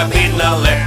the penal